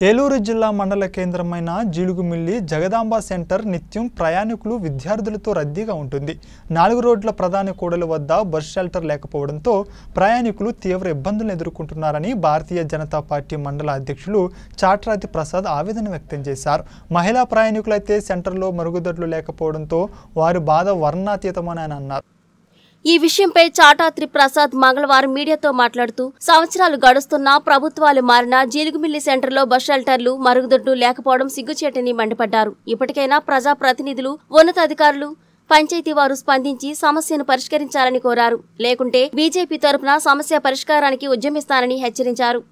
ఏలూరు జిల్లా మండల కేంద్రమైన జీలుగుమిల్లి జగదాంబ సెంటర్ నిత్యం ప్రయాణికులు విద్యార్థులతో రద్దీగా ఉంటుంది. నాలుగు రోడ్ల ప్రధాన కూడలి వద్ద బస్ షెల్టర్ లేకపోవడంతో ప్రయాణికులు తీవ్ర ఇబ్బందులను ఎదుర్కొంటున్నారని భారతీయ జనతా పార్టీ మండల అధ్యక్షులు చాట్రాతి ప్రసాద్ ఆవేదన వ్యక్తం చేశారు. మహిళా ప్రయాణికులైతే సెంటర్లో మరుగుదొడ్లు లేకపోవడంతో వారి బాధ వర్ణాతీతమని ఆయన అన్నారు. ఈ విషయంపై చాటాత్రి ప్రసాద్ మంగళవారం మీడియాతో మాట్లాడుతూ సంవత్సరాలు గడుస్తున్నా ప్రభుత్వాలు మారినా జీలుగుమిల్లి సెంటర్లో బస్ షెల్టర్లు మరుగుదొడ్లు లేకపోవడం సిగ్గుచేటని మండిపడ్డారు. ఇప్పటికైనా ప్రజాప్రతినిధులు ఉన్నతాధికారులు పంచాయతీ వారు స్పందించి సమస్యను పరిష్కరించాలని కోరారు. లేకుంటే బీజేపీ తరపున సమస్య పరిష్కారానికి ఉద్యమిస్తానని హెచ్చరించారు.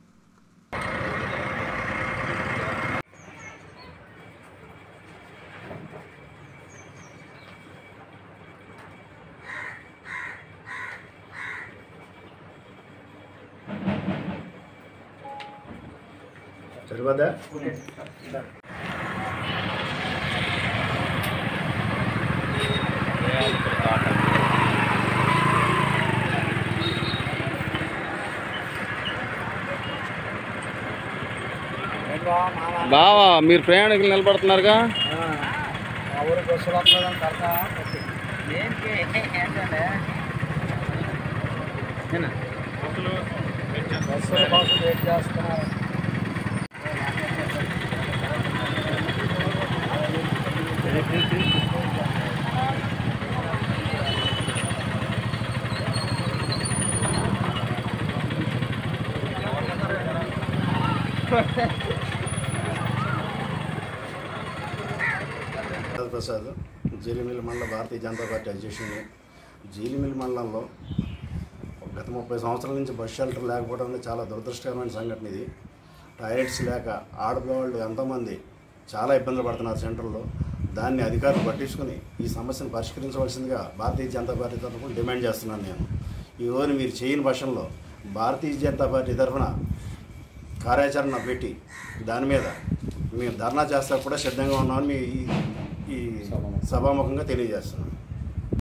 బావా మీరు ప్రయాణికులు నిలబడుతున్నారుగా? బస్సులు బస్సుల వెయిట్ చేస్తున్నారు. ప్రసాద్ జీలిమిల్లి మండల భారతీయ జనతా పార్టీ అధ్యక్షుడిని జీలిమిల్లి మండలంలో గత ముప్పై సంవత్సరాల నుంచి బస్ షెల్టర్ లేకపోవడం అనేది చాలా దురదృష్టకరమైన సంఘటన ఇది. టాయిలెట్స్ లేక ఆడపిల్లవాళ్ళు ఎంతోమంది చాలా ఇబ్బందులు పడుతున్నారు సెంటర్లో. దాన్ని అధికారులు పట్టించుకుని ఈ సమస్యను పరిష్కరించవలసిందిగా భారతీయ జనతా పార్టీ తరఫున డిమాండ్ చేస్తున్నాను నేను. ఈ మీరు చేయని పక్షంలో భారతీయ జనతా పార్టీ తరఫున కార్యాచరణ పెట్టి దాని మీద మేము ధర్నా చేస్తా కూడా సిద్ధంగా ఉన్నామని మీ ఈ- ఈ సభాముఖంగా తెలియజేస్తున్నాం